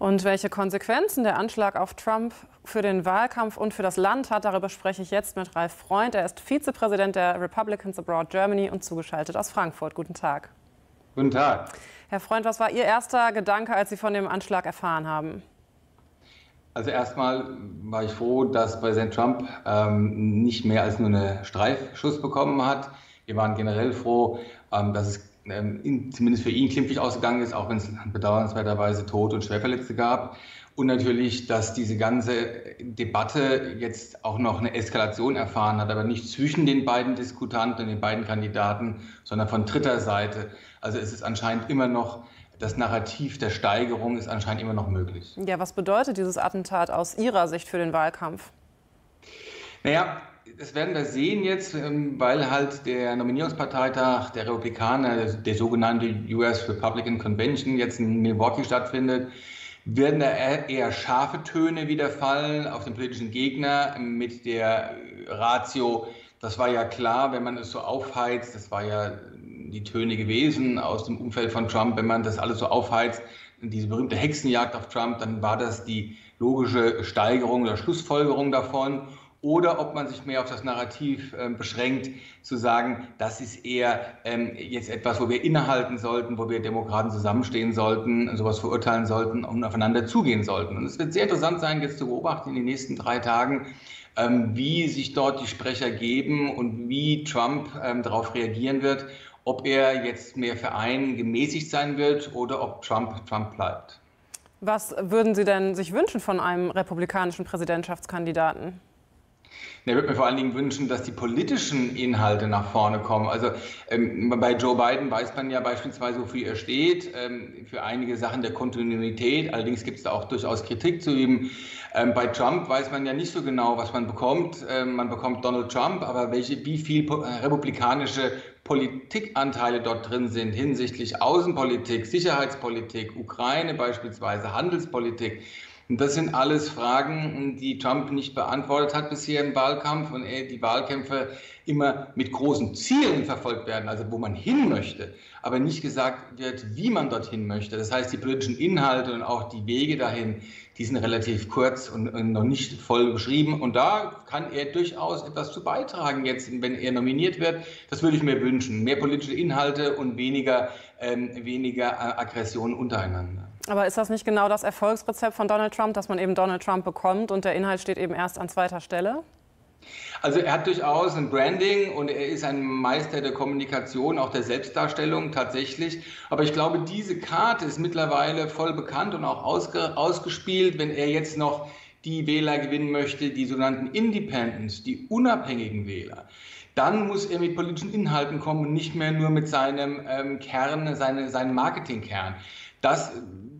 Und welche Konsequenzen der Anschlag auf Trump für den Wahlkampf und für das Land hat, darüber spreche ich jetzt mit Ralf Freund. Er ist Vizepräsident der Republicans Abroad Germany und zugeschaltet aus Frankfurt. Guten Tag. Guten Tag. Herr Freund, was war Ihr erster Gedanke, als Sie von dem Anschlag erfahren haben? Also erstmal war ich froh, dass Präsident Trump ähm, nicht mehr als nur einen Streifschuss bekommen hat. Wir waren generell froh, ähm, dass es ähm, zumindest für ihn klimpflich ausgegangen ist, auch wenn es bedauernswerterweise Tod und Schwerverletzte gab. Und natürlich, dass diese ganze Debatte jetzt auch noch eine Eskalation erfahren hat, aber nicht zwischen den beiden Diskutanten, den beiden Kandidaten, sondern von dritter Seite. Also es ist anscheinend immer noch, das Narrativ der Steigerung ist anscheinend immer noch möglich. Ja, was bedeutet dieses Attentat aus Ihrer Sicht für den Wahlkampf? Naja, das werden wir sehen jetzt, ähm, weil halt der Nominierungsparteitag der Republikaner, der sogenannte US Republican Convention, jetzt in Milwaukee stattfindet, werden da eher scharfe Töne wieder fallen auf den politischen Gegner mit der Ratio. Das war ja klar, wenn man es so aufheizt, das war ja die Töne gewesen aus dem Umfeld von Trump, wenn man das alles so aufheizt, diese berühmte Hexenjagd auf Trump, dann war das die logische Steigerung oder Schlussfolgerung davon oder ob man sich mehr auf das Narrativ äh, beschränkt, zu sagen, das ist eher ähm, jetzt etwas, wo wir innehalten sollten, wo wir Demokraten zusammenstehen sollten, sowas verurteilen sollten und aufeinander zugehen sollten. Und es wird sehr interessant sein, jetzt zu beobachten in den nächsten drei Tagen, ähm, wie sich dort die Sprecher geben und wie Trump ähm, darauf reagieren wird, ob er jetzt mehr für einen gemäßigt sein wird oder ob Trump Trump bleibt. Was würden Sie denn sich wünschen von einem republikanischen Präsidentschaftskandidaten? Ich würde mir vor allen Dingen wünschen, dass die politischen Inhalte nach vorne kommen. Also ähm, bei Joe Biden weiß man ja beispielsweise, wofür er steht, ähm, für einige Sachen der Kontinuität. Allerdings gibt es da auch durchaus Kritik zu üben. Ähm, bei Trump weiß man ja nicht so genau, was man bekommt. Ähm, man bekommt Donald Trump, aber welche, wie viel äh, republikanische Politikanteile dort drin sind hinsichtlich Außenpolitik, Sicherheitspolitik, Ukraine beispielsweise, Handelspolitik. Und das sind alles Fragen, die Trump nicht beantwortet hat bisher im Wahlkampf und die Wahlkämpfe immer mit großen Zielen verfolgt werden, also wo man hin möchte, aber nicht gesagt wird, wie man dorthin möchte. Das heißt, die politischen Inhalte und auch die Wege dahin, die sind relativ kurz und, und noch nicht voll beschrieben. Und da kann er durchaus etwas zu beitragen jetzt, wenn er nominiert wird. Das würde ich mir wünschen. Mehr politische Inhalte und weniger, ähm, weniger Aggression untereinander. Aber ist das nicht genau das Erfolgsrezept von Donald Trump, dass man eben Donald Trump bekommt und der Inhalt steht eben erst an zweiter Stelle? Also er hat durchaus ein Branding und er ist ein Meister der Kommunikation, auch der Selbstdarstellung tatsächlich. Aber ich glaube, diese Karte ist mittlerweile voll bekannt und auch ausge, ausgespielt, wenn er jetzt noch die Wähler gewinnen möchte, die sogenannten Independents, die unabhängigen Wähler dann muss er mit politischen Inhalten kommen und nicht mehr nur mit seinem ähm, Kern, seine, seinem Marketingkern. Das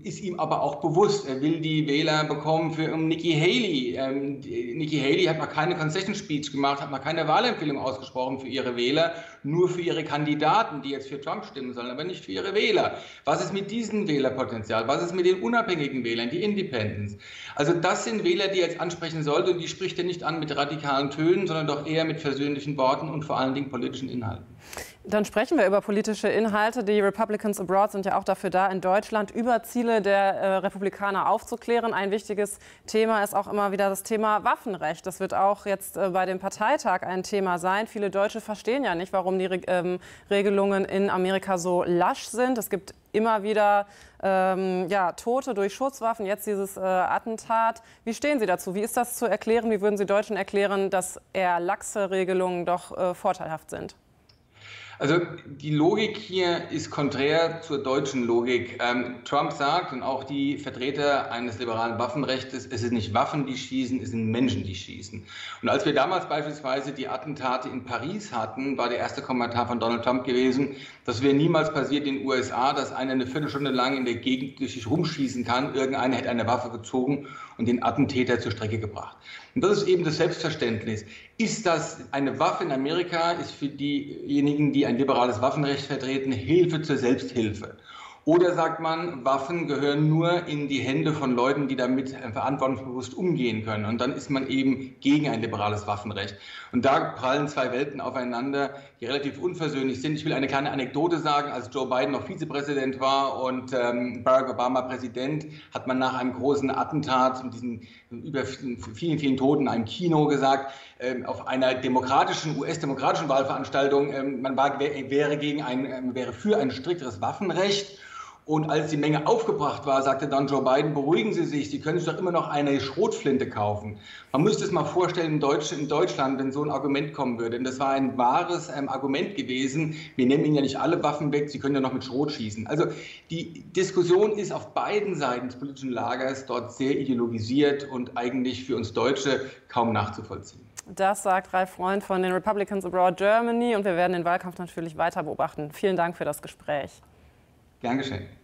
ist ihm aber auch bewusst. Er will die Wähler bekommen für Nikki Haley. Ähm, Nikki Haley hat mal keine Concession Speech gemacht, hat mal keine Wahlempfehlung ausgesprochen für ihre Wähler, nur für ihre Kandidaten, die jetzt für Trump stimmen sollen, aber nicht für ihre Wähler. Was ist mit diesem Wählerpotenzial? Was ist mit den unabhängigen Wählern, die Independents? Also das sind Wähler, die er jetzt ansprechen sollte und die spricht er nicht an mit radikalen Tönen, sondern doch eher mit versöhnlichen Worten und vor allen Dingen politischen Inhalten. Dann sprechen wir über politische Inhalte. Die Republicans Abroad sind ja auch dafür da, in Deutschland über Ziele der äh, Republikaner aufzuklären. Ein wichtiges Thema ist auch immer wieder das Thema Waffenrecht. Das wird auch jetzt äh, bei dem Parteitag ein Thema sein. Viele Deutsche verstehen ja nicht, warum die Re ähm, Regelungen in Amerika so lasch sind. Es gibt immer wieder ähm, ja, Tote durch Schusswaffen, jetzt dieses äh, Attentat. Wie stehen Sie dazu? Wie ist das zu erklären? Wie würden Sie Deutschen erklären, dass eher laxe Regelungen doch äh, vorteilhaft sind? Also die Logik hier ist konträr zur deutschen Logik. Ähm, Trump sagt und auch die Vertreter eines liberalen Waffenrechts, es sind nicht Waffen, die schießen, es sind Menschen, die schießen. Und als wir damals beispielsweise die Attentate in Paris hatten, war der erste Kommentar von Donald Trump gewesen, das wäre niemals passiert in den USA, dass einer eine Viertelstunde lang in der Gegend sich rumschießen kann. Irgendeiner hätte eine Waffe gezogen und den Attentäter zur Strecke gebracht. Und das ist eben das Selbstverständnis. Ist das eine Waffe in Amerika, ist für diejenigen, die ein liberales Waffenrecht vertreten, Hilfe zur Selbsthilfe. Oder sagt man, Waffen gehören nur in die Hände von Leuten, die damit verantwortungsbewusst umgehen können. Und dann ist man eben gegen ein liberales Waffenrecht. Und da prallen zwei Welten aufeinander, die relativ unversöhnlich sind. Ich will eine kleine Anekdote sagen. Als Joe Biden noch Vizepräsident war und ähm, Barack Obama Präsident, hat man nach einem großen Attentat mit diesen über vielen, vielen Toten in einem Kino gesagt, äh, auf einer demokratischen, US-demokratischen Wahlveranstaltung, äh, man war, wäre, gegen ein, äh, wäre für ein strikteres Waffenrecht. Und als die Menge aufgebracht war, sagte dann Joe Biden, beruhigen Sie sich, Sie können sich doch immer noch eine Schrotflinte kaufen. Man müsste es mal vorstellen in, Deutsch, in Deutschland, wenn so ein Argument kommen würde. Denn das war ein wahres ähm, Argument gewesen. Wir nehmen Ihnen ja nicht alle Waffen weg, Sie können ja noch mit Schrot schießen. Also die Diskussion ist auf beiden Seiten des politischen Lagers dort sehr ideologisiert und eigentlich für uns Deutsche kaum nachzuvollziehen. Das sagt Ralf Freund von den Republicans Abroad Germany und wir werden den Wahlkampf natürlich weiter beobachten. Vielen Dank für das Gespräch. Gern geschehen.